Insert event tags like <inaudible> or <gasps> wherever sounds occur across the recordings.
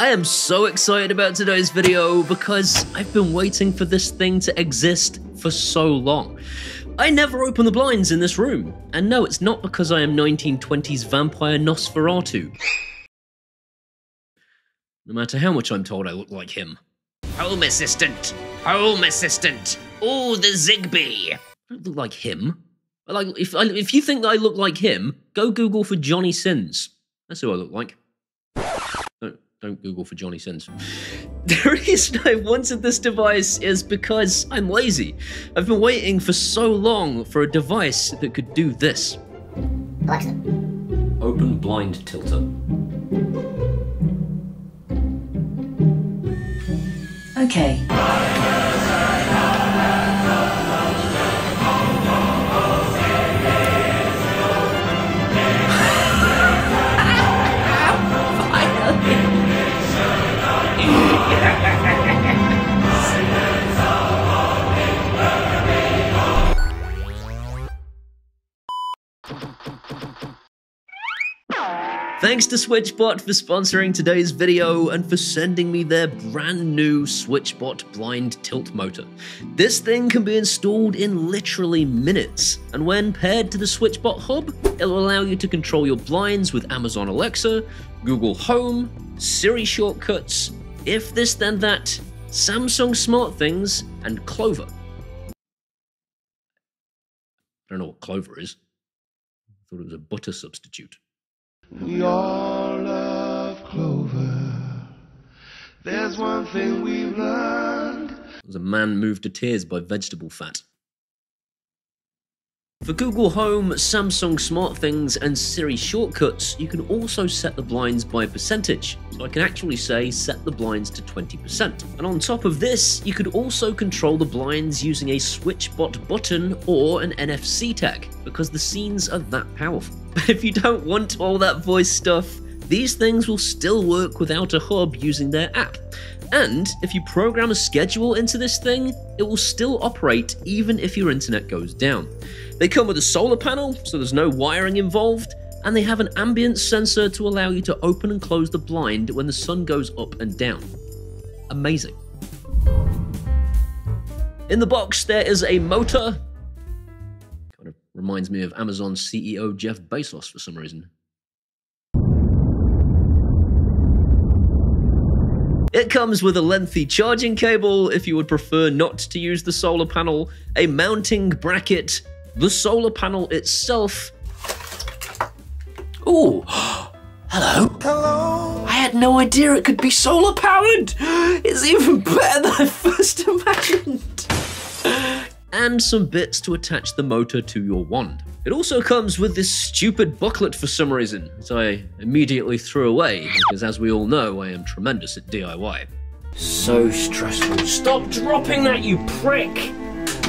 I am so excited about today's video because I've been waiting for this thing to exist for so long. I never open the blinds in this room, and no, it's not because I am 1920s vampire Nosferatu. No matter how much I'm told I look like him. Home assistant! Home assistant! Oh, the Zigbee! I don't look like him. Like, if, if you think that I look like him, go Google for Johnny Sins. That's who I look like. Don't, don't Google for Johnny Sins. <laughs> The reason I wanted this device is because I'm lazy. I've been waiting for so long for a device that could do this. Alexa, Open blind tilter. Okay. Thanks to SwitchBot for sponsoring today's video and for sending me their brand new SwitchBot blind tilt motor. This thing can be installed in literally minutes, and when paired to the SwitchBot hub, it'll allow you to control your blinds with Amazon Alexa, Google Home, Siri shortcuts, if this then that, Samsung SmartThings, and Clover. I don't know what Clover is. I thought it was a butter substitute. We all love Clover. There's one thing we've learned. was a man moved to tears by vegetable fat. For Google Home, Samsung SmartThings, and Siri shortcuts, you can also set the blinds by percentage. So I can actually say set the blinds to 20%. And on top of this, you could also control the blinds using a SwitchBot button or an NFC tag, because the scenes are that powerful. But <laughs> if you don't want all that voice stuff, these things will still work without a hub using their app. And if you program a schedule into this thing, it will still operate even if your internet goes down. They come with a solar panel, so there's no wiring involved, and they have an ambient sensor to allow you to open and close the blind when the sun goes up and down. Amazing. In the box, there is a motor. Kind of reminds me of Amazon CEO Jeff Bezos for some reason. It comes with a lengthy charging cable if you would prefer not to use the solar panel, a mounting bracket, the solar panel itself. Ooh, <gasps> hello. Hello. I had no idea it could be solar powered. It's even better than I first <laughs> imagined. And some bits to attach the motor to your wand. It also comes with this stupid booklet for some reason, which I immediately threw away, because as we all know, I am tremendous at DIY. So stressful. Stop dropping that, you prick!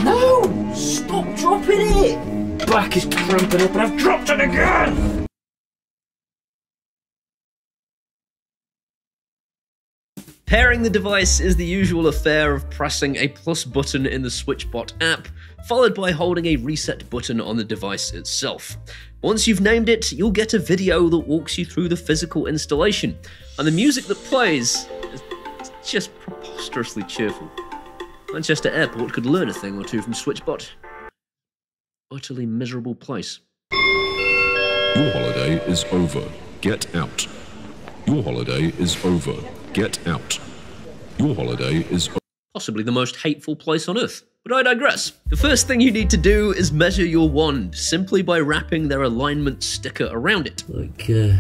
No! Stop dropping it! Back is cramping up and I've dropped it again! Pairing the device is the usual affair of pressing a plus button in the SwitchBot app, followed by holding a reset button on the device itself. Once you've named it, you'll get a video that walks you through the physical installation, and the music that plays is just preposterously cheerful. Manchester Airport could learn a thing or two from SwitchBot. Utterly miserable place. Your holiday is over. Get out. Your holiday is over. Get out. Your holiday is possibly the most hateful place on earth. But I digress. The first thing you need to do is measure your wand simply by wrapping their alignment sticker around it. Like, uh,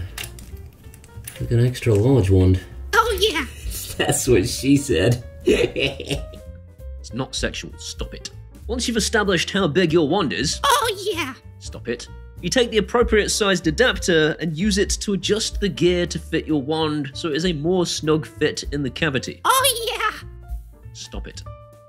like an extra large wand. Oh, yeah! <laughs> That's what she said. <laughs> It's not sexual, stop it. Once you've established how big your wand is, Oh, yeah! stop it. You take the appropriate sized adapter and use it to adjust the gear to fit your wand so it is a more snug fit in the cavity. Oh, yeah! Stop it.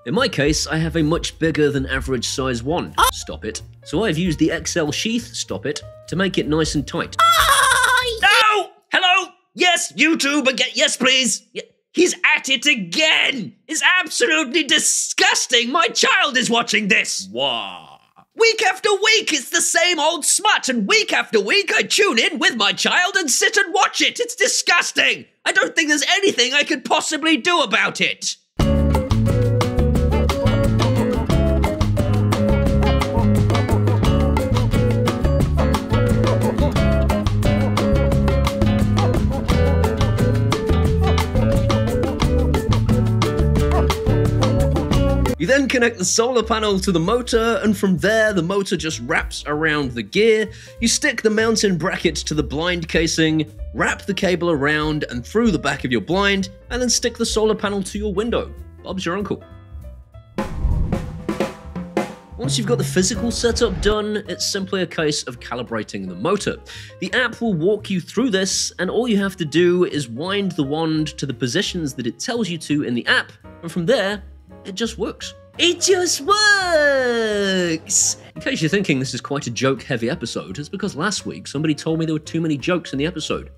In my case, I have a much bigger than average size wand. Oh. Stop it. So I've used the XL sheath, stop it, to make it nice and tight. Oh, yeah! No! Hello? Yes, YouTube again. Yes, please. Y- He's at it again. It's absolutely disgusting. My child is watching this. Wow. Week after week, it's the same old smut, and week after week, I tune in with my child and sit and watch it. It's disgusting. I don't think there's anything I could possibly do about it. You then connect the solar panel to the motor, and from there, the motor just wraps around the gear. You stick the mounting bracket to the blind casing, wrap the cable around and through the back of your blind, and then stick the solar panel to your window. Bob's your uncle. Once you've got the physical setup done, it's simply a case of calibrating the motor. The app will walk you through this, and all you have to do is wind the wand to the positions that it tells you to in the app, and from there, it just works. It just works! In case you're thinking this is quite a joke heavy episode, it's because last week somebody told me there were too many jokes in the episode.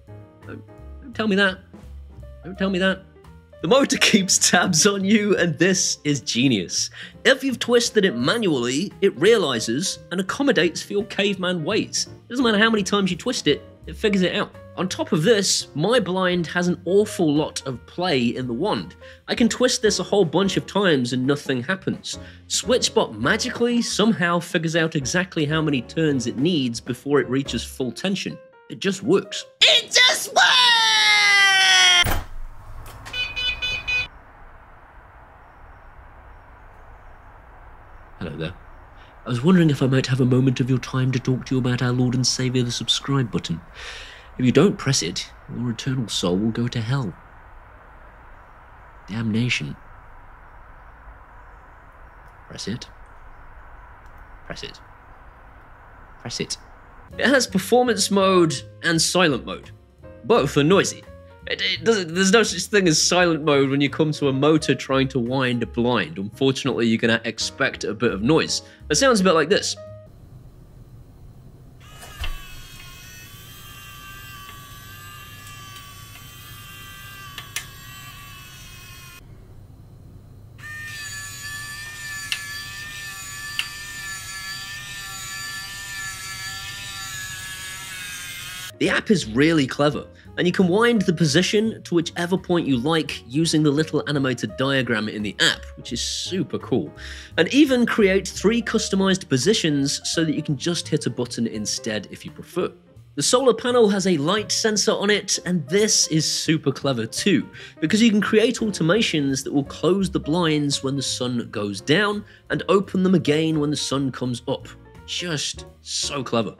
Don't, don't tell me that. Don't tell me that. The motor <laughs> keeps tabs on you, and this is genius. If you've twisted it manually, it realizes and accommodates for your caveman. It doesn't matter how many times you twist it, it figures it out. On top of this, my blind has an awful lot of play in the wand. I can twist this a whole bunch of times and nothing happens. Switchbot magically somehow figures out exactly how many turns it needs before it reaches full tension. It just works. It just works! Hello there. I was wondering if I might have a moment of your time to talk to you about our Lord and Saviour, the subscribe button. If you don't press it, your eternal soul will go to hell. Damnation. Press it. Press it. Press it. It has performance mode and silent mode. Both are noisy. It, it there's no such thing as silent mode when you come to a motor trying to wind a blind. Unfortunately, you're going to expect a bit of noise. It sounds a bit like this. The app is really clever, and you can wind the position to whichever point you like using the little animated diagram in the app, which is super cool. And even create three customized positions so that you can just hit a button instead if you prefer. The solar panel has a light sensor on it, and this is super clever too, because you can create automations that will close the blinds when the sun goes down and open them again when the sun comes up. Just so clever.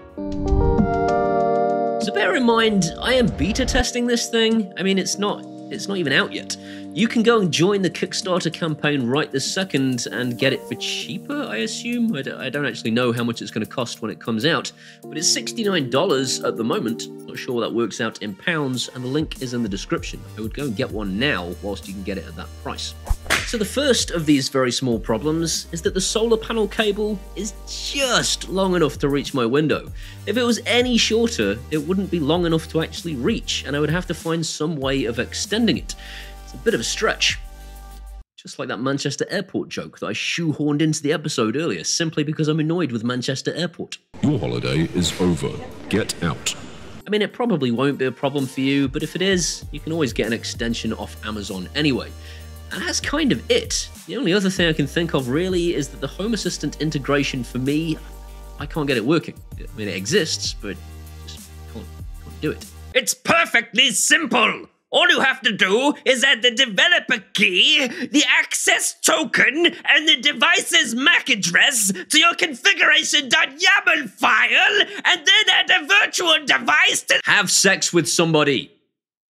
So bear in mind, I am beta testing this thing. I mean, it's not it's not even out yet. You can go and join the Kickstarter campaign right this second and get it for cheaper, I assume. I don't, I don't actually know how much it's going to cost when it comes out, but it's $69 at the moment. Not sure that works out in pounds, and the link is in the description. I would go and get one now whilst you can get it at that price. So the first of these very small problems is that the solar panel cable is just long enough to reach my window. If it was any shorter, it wouldn't be long enough to actually reach, and I would have to find some way of extending it. It's a bit of a stretch. Just like that Manchester Airport joke that I shoehorned into the episode earlier, simply because I'm annoyed with Manchester Airport. Your holiday is over. Get out. I mean, it probably won't be a problem for you, but if it is, you can always get an extension off Amazon anyway. And that's kind of it. The only other thing I can think of really is that the Home Assistant integration for me, I can't get it working. I mean, it exists, but just can't, can't do it. It's perfectly simple. All you have to do is add the developer key, the access token, and the device's MAC address to your configuration.yaml file, and then add a virtual device to Have sex with somebody.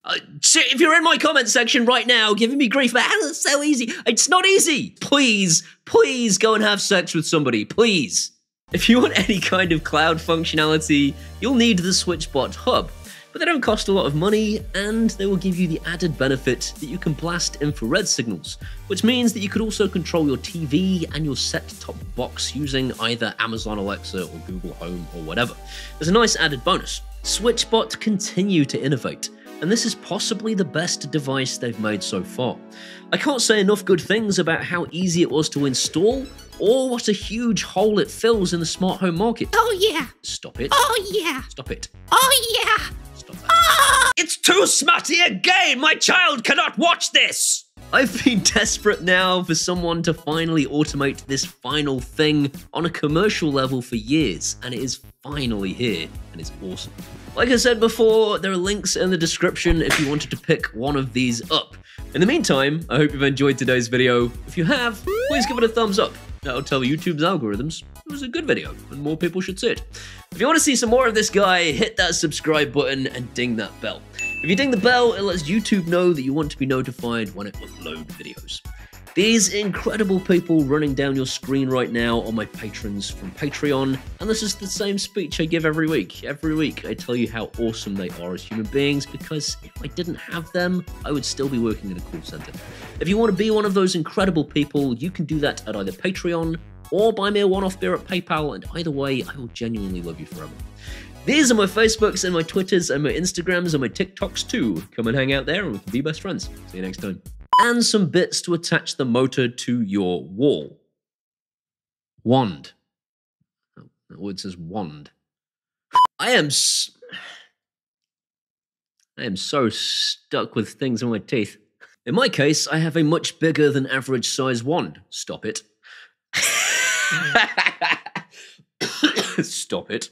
Uh, if you're in my comment section right now giving me grief how it's so easy, it's not easy. Please, please go and have sex with somebody, please. If you want any kind of cloud functionality, you'll need the SwitchBot Hub, but they don't cost a lot of money and they will give you the added benefit that you can blast infrared signals, which means that you could also control your TV and your set-top box using either Amazon Alexa or Google Home or whatever. There's a nice added bonus. SwitchBot continue to innovate, and this is possibly the best device they've made so far. I can't say enough good things about how easy it was to install, or what a huge hole it fills in the smart home market. Oh yeah. Stop it. Oh yeah. Stop it. Oh yeah. Stop it. Ah! It's too smutty a game! My child cannot watch this! I've been <laughs> desperate now for someone to finally automate this final thing on a commercial level for years, and it is finally here, and it's awesome. Like I said before, there are links in the description if you wanted to pick one of these up. In the meantime, I hope you've enjoyed today's video. If you have, please give it a thumbs up. That'll tell YouTube's algorithms it was a good video, and more people should see it. If you want to see some more of this guy, hit that subscribe button and ding that bell. If you ding the bell, it lets YouTube know that you want to be notified when I upload videos. These incredible people running down your screen right now are my patrons from Patreon, and this is the same speech I give every week. Every week, I tell you how awesome they are as human beings because if I didn't have them, I would still be working in a call center. If you want to be one of those incredible people, you can do that at either Patreon or buy me a one off beer at PayPal, and either way, I will genuinely love you forever. These are my Facebooks and my Twitters and my Instagrams and my TikToks too. Come and hang out there and we can be best friends. See you next time. And some bits to attach the motor to your wall. Wand. Oh, that word says wand. I am. S- I am so stuck with things in my teeth. In my case, I have a much bigger than average size wand. Stop it. <laughs> <coughs> Stop it.